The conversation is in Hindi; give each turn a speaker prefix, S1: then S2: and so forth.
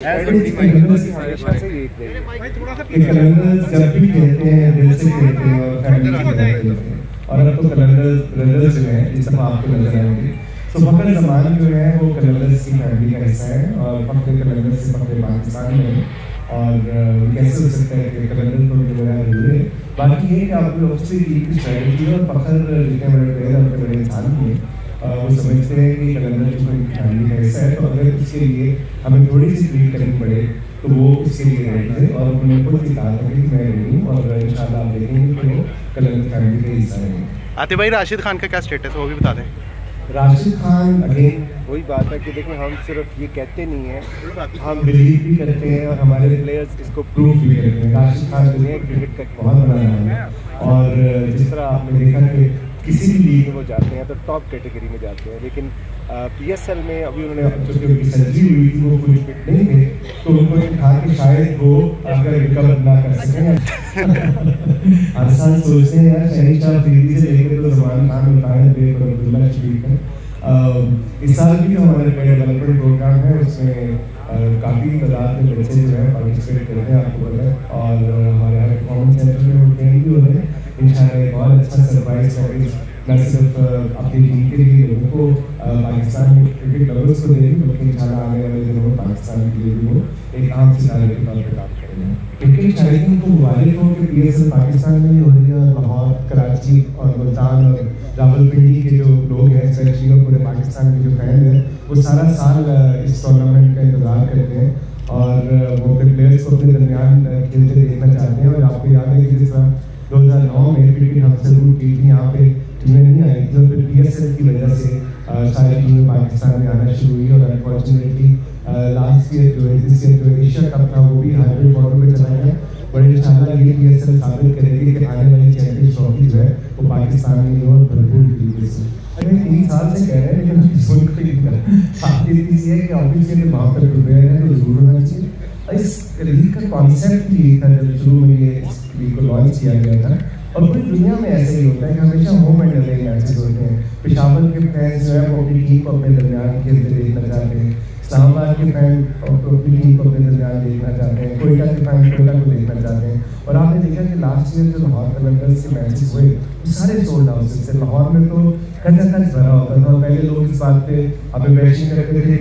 S1: जब भी खेलते हैं दिल से खेलते हैं और फैमिली के खेलते हैं। और अब तो कलंदर्स ब्रदर्स जो हैं इस दफ़ा आपको नज़र आएँगे। तो फखर जमान जो है वो कलंदर्स की फैमिली का हिस्सा है और फखर कलंदर्स से फखर पाकिस्तान में और कैसे हो सकता है कि कलंदर को जो है जुड़े बाकी ये कि आप लोग से की स्ट्रैटेजी और फखर जितने बड़े प्लेयर और बड़े इंसान हुए वो समझते हैं कि कलंदर जो कोई फैमिली का हिस्सा है तो अगर उसके लिए हमें थोड़ी सी ट्रीट करनी पड़े तो वो उसके लिए रेडी थे और उन्होंने खुद ही कहा था कि मैं रेडी हूँ और इन आप देखेंगे कि वो कलंदर फैमिली का हिस्सा रहेंगे
S2: आते भाई राशिद खान का क्या स्टेटस है वो भी बता दें।
S1: राशिद खान अगेन
S3: वही बात है कि देखिए हम सिर्फ़ ये कहते नहीं हैं।
S1: हम बिलीव भी करते हैं और हमारे प्लेयर्स इसको प्रूव भी करते हैं। राशिद खान दुनिया क्रिकेट का बहुत बड़ा नाम है। और जिस तरह आपने देखा कि किसी भी लीग में वो जाते हैं तो टॉप कैटेगरी में जाते हैं। लेकिन पी एस एल में अभी उन्होंने चूँकि उनकी सर्जरी हुई थी वो फुल फिट नहीं थे तो उनको कहा कि शायद वो अगर रिकवर ना कर सकें। हर साल सोचते हैं यार शहरी शाह फरीदी से लेकर तो जमान खान और ताहिर बेग अब्दुल्ला शरीफ है। इस साल भी हमारे डेवलपमेंट प्रोग्राम है उसमें काफ़ी तादाद में बच्चे जो है पार्टिसिपेट करते हैं आपको पता है। और हमारे यहाँ परफॉर्मेंस सेंटर में वो ट्रेन भी हो रहे हैं। इंशाल्लाह एक बहुत अच्छा सरप्राइज़ सर्विस न सिर्फ़ अपनी टीम के लिए लोगों को पाकिस्तान में क्रिकेट लवर्स को देगी बल्कि इंशाल्लाह आने वाले दिनों में पाकिस्तान के लिए भी एक आम सितारे के तौर पर काम करेंगे। क्रिकेट शायद को मुबारक हो कि पी पाकिस्तान में हो रही है और लाहौर कराची और मुल्तान और रावलपिंडी के जो लोग हैं और पूरे पाकिस्तान के जो फ़ैन हैं, वो सारा साल इस टूर्नामेंट का इंतज़ार करते हैं। और वो अपने प्लेयर्स को अपने दरमियान खेलते देखना चाहते हैं। और आपको याद है कि जिस तरह दो हज़ार नौ में क्रिकेट हमसे रूट की थी। यहाँ पे टीमें नहीं आई। और फिर पीएसएल की वजह से सारी टीमें पाकिस्तान में आना शुरू हुई और अनफॉर्चुनेटली लास्ट ईयर जो है दिस ईयर जो एशिया कप था वो भी हाइब्रिड मॉडल में चला गया। बट इंशाल्लाह ये पी एस एल साबित करेगी कि आने वाली चैंपियन ट्रॉफी जो है, वो पाकिस्तान में और भरपूर तरीके से साल से कह रहे हैं के बाकी चीज़ ये है कि ऑब्वियसली वहाँ पर प्रिपेयर है तो ज़रूर होना चाहिए। इस लीग का कॉन्सेप्ट ही था जब शुरू में ये लीग को लॉन्च किया गया था। और पूरी दुनिया में ऐसे ही होता है कि हमेशा होम एंड अवे मैचेस होते हैं। पिशावर के फैंस जो है, वो अपनी टीम को अपने दरमियान खेलते देखना चाहते हैं। इस्लामाबाद के फ़ैन अपनी टीम को अपने दरमियान देखना चाहते हैं। कोयटा के फ़ैन कोयटा को देखना चाहते हैं। और आपने देखा कि लास्ट ईयर जो लाहौर कलंदर्स के मैचेस हुए, वो सारे सोल्ड हाउसेस थे लाहौर में तो कहीं तक भरा होता था। पहले लोग इस बात पे अभी बैटिंग करते थे